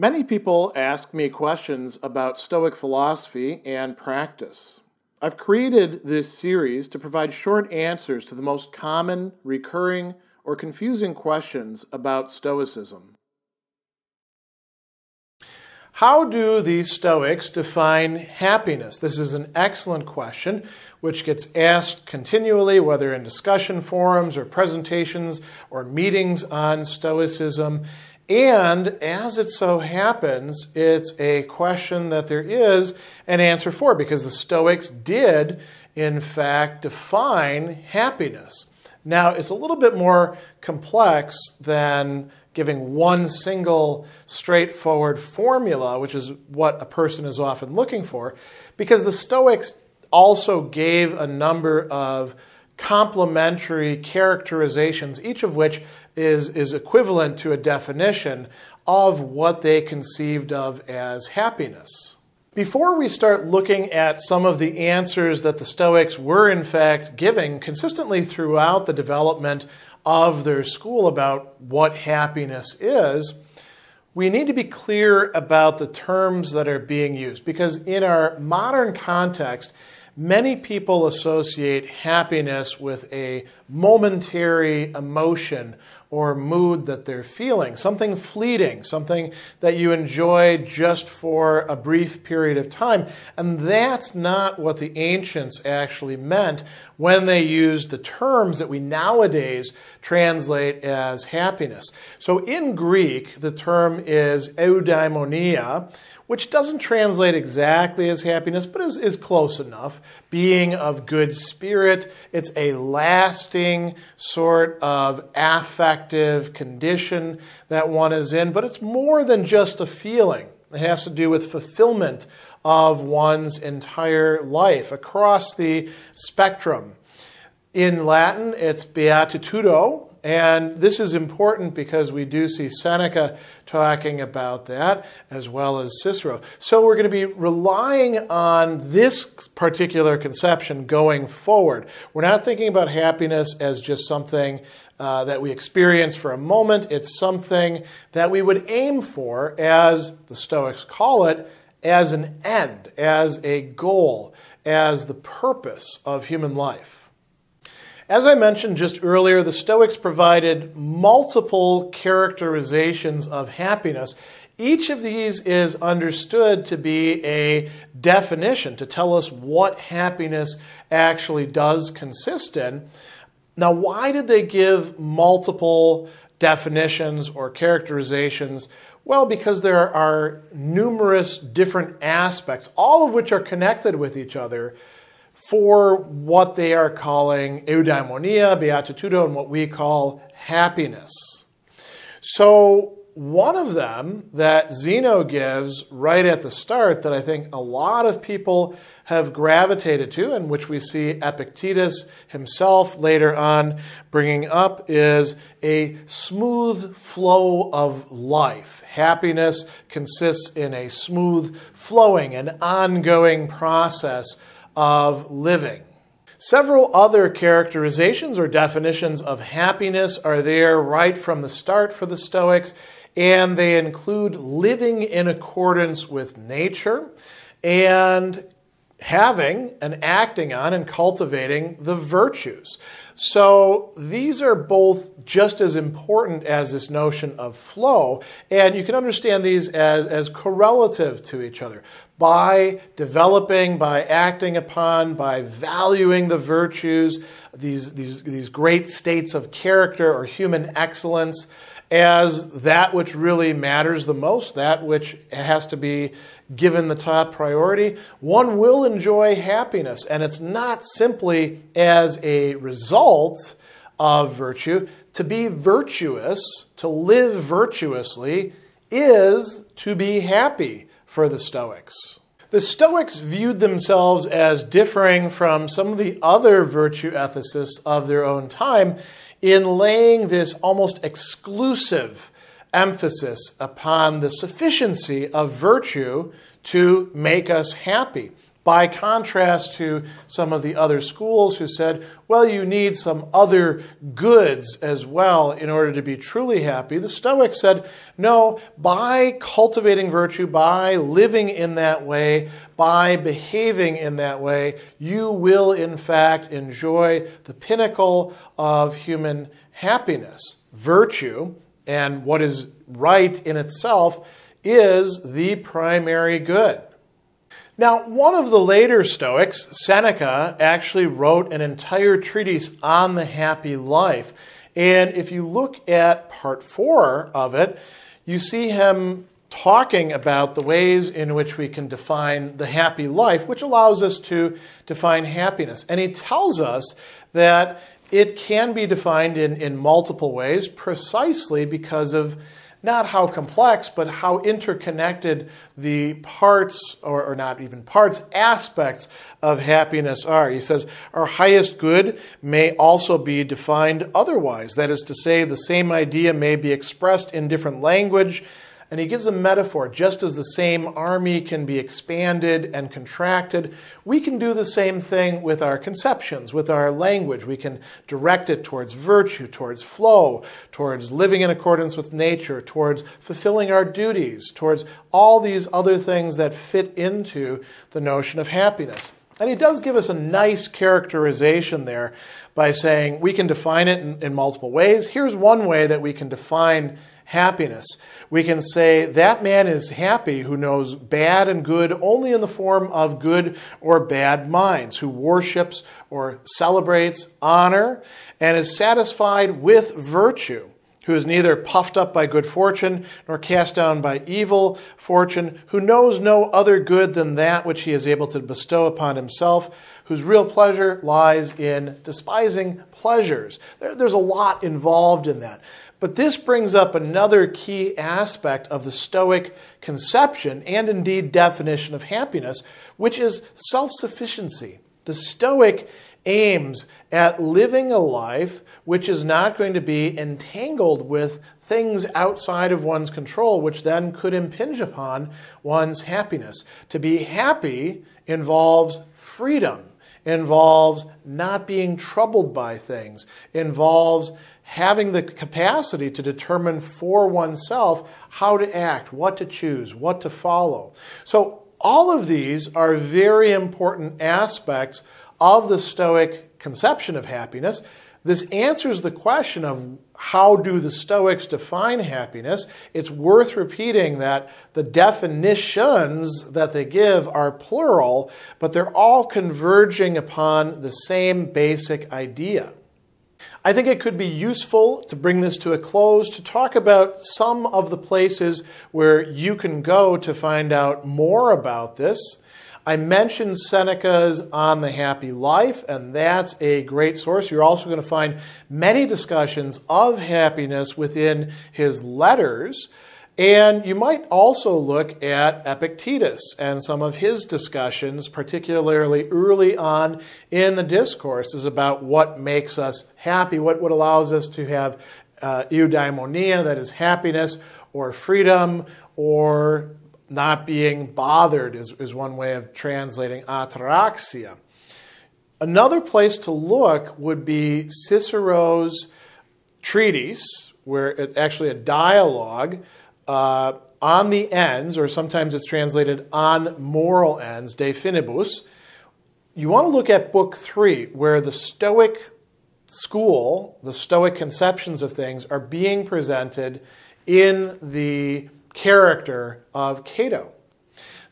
Many people ask me questions about Stoic philosophy and practice. I've created this series to provide short answers to the most common, recurring, or confusing questions about Stoicism. How do these Stoics define happiness? This is an excellent question which gets asked continually, whether in discussion forums or presentations or meetings on Stoicism. And as it so happens, it's a question that there is an answer for because the Stoics did, in fact, define happiness. Now, it's a little bit more complex than giving one single straightforward formula, which is what a person is often looking for, because the Stoics also gave a number of complementary characterizations, each of which is, is equivalent to a definition of what they conceived of as happiness. Before we start looking at some of the answers that the Stoics were in fact giving consistently throughout the development of their school about what happiness is, we need to be clear about the terms that are being used because in our modern context, Many people associate happiness with a momentary emotion or mood that they're feeling, something fleeting, something that you enjoy just for a brief period of time. And that's not what the ancients actually meant when they used the terms that we nowadays translate as happiness. So in Greek, the term is eudaimonia, which doesn't translate exactly as happiness, but is, is close enough. Being of good spirit, it's a lasting sort of affective condition that one is in, but it's more than just a feeling. It has to do with fulfillment of one's entire life across the spectrum. In Latin, it's beatitudo, and this is important because we do see Seneca talking about that as well as Cicero. So we're going to be relying on this particular conception going forward. We're not thinking about happiness as just something uh, that we experience for a moment, it's something that we would aim for, as the Stoics call it, as an end, as a goal, as the purpose of human life. As I mentioned just earlier, the Stoics provided multiple characterizations of happiness. Each of these is understood to be a definition to tell us what happiness actually does consist in. Now, why did they give multiple definitions or characterizations? Well, because there are numerous different aspects, all of which are connected with each other for what they are calling eudaimonia, beatitudo, and what we call happiness. So, one of them that Zeno gives right at the start that I think a lot of people have gravitated to, and which we see Epictetus himself later on bringing up, is a smooth flow of life. Happiness consists in a smooth flowing and ongoing process of living. Several other characterizations or definitions of happiness are there right from the start for the Stoics, and they include living in accordance with nature and having and acting on and cultivating the virtues. So these are both just as important as this notion of flow, and you can understand these as, as correlative to each other. By developing, by acting upon, by valuing the virtues, these, these, these great states of character or human excellence, as that which really matters the most, that which has to be given the top priority, one will enjoy happiness. And it's not simply as a result of virtue. To be virtuous, to live virtuously, is to be happy for the Stoics. The Stoics viewed themselves as differing from some of the other virtue ethicists of their own time in laying this almost exclusive emphasis upon the sufficiency of virtue to make us happy. By contrast to some of the other schools who said, well, you need some other goods as well in order to be truly happy, the Stoics said, no, by cultivating virtue, by living in that way, by behaving in that way, you will in fact enjoy the pinnacle of human happiness. Virtue and what is right in itself is the primary good. Now, one of the later Stoics, Seneca, actually wrote an entire treatise on the happy life. And if you look at part four of it, you see him talking about the ways in which we can define the happy life, which allows us to define happiness. And he tells us that it can be defined in, in multiple ways precisely because of not how complex, but how interconnected the parts, or, or, not even parts, aspects of happiness are. He says, Our highest good may also be defined otherwise. That is to say, the same idea may be expressed in different language and he gives a metaphor. Just as the same army can be expanded and contracted, we can do the same thing with our conceptions, with our language. We can direct it towards virtue, towards flow, towards living in accordance with nature, towards fulfilling our duties, towards all these other things that fit into the notion of happiness. And he does give us a nice characterization there by saying we can define it in, in multiple ways. Here's one way that we can define happiness. We can say that man is happy who knows bad and good only in the form of good or bad minds, who worships or celebrates honor and is satisfied with virtue who is neither puffed up by good fortune nor cast down by evil fortune, who knows no other good than that which he is able to bestow upon himself, whose real pleasure lies in despising pleasures. there's a lot involved in that. But this brings up another key aspect of the Stoic conception and indeed definition of happiness, which is self sufficiency. The Stoic aims at living a life which is not going to be entangled with things outside of one's control, which then could impinge upon one's happiness. To be happy involves freedom, involves not being troubled by things, involves having the capacity to determine for oneself how to act, what to choose, what to follow. So, all of these are very important aspects of the Stoic conception of happiness. This answers the question of how do the Stoics define happiness. It's worth repeating that the definitions that they give are plural, but they're all converging upon the same basic idea. I think it could be useful to bring this to a close to talk about some of the places where you can go to find out more about this. I mentioned Seneca's On the Happy Life, and that's a great source. You're also going to find many discussions of happiness within his letters. And you might also look at Epictetus and some of his discussions, particularly early on in the discourses about what makes us happy, what, what allows us to have uh, eudaimonia, that is happiness, or freedom, or not being bothered, is, is one way of translating ataraxia. Another place to look would be Cicero's treatise, where it's actually a dialogue uh, on the ends, or sometimes it's translated on moral ends, de finibus, you want to look at book three, where the Stoic school, the Stoic conceptions of things, are being presented in the character of Cato.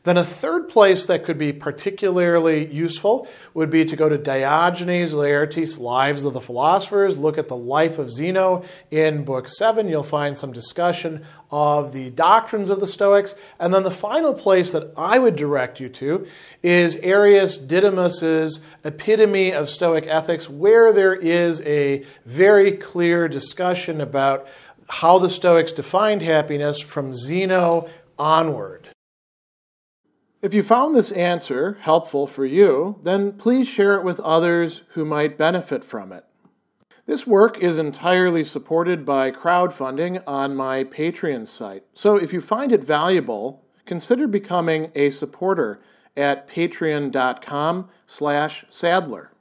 Then a third place that could be particularly useful would be to go to Diogenes Laertius' Lives of the Philosophers, look at the life of Zeno in Book 7. You'll find some discussion of the doctrines of the Stoics. And then the final place that I would direct you to is Arius Didymus's Epitome of Stoic Ethics, where there is a very clear discussion about how the Stoics defined happiness from Zeno onward. If you found this answer helpful for you, then please share it with others who might benefit from it. This work is entirely supported by crowdfunding on my Patreon site. So if you find it valuable, consider becoming a supporter at patreon.com slash Sadler.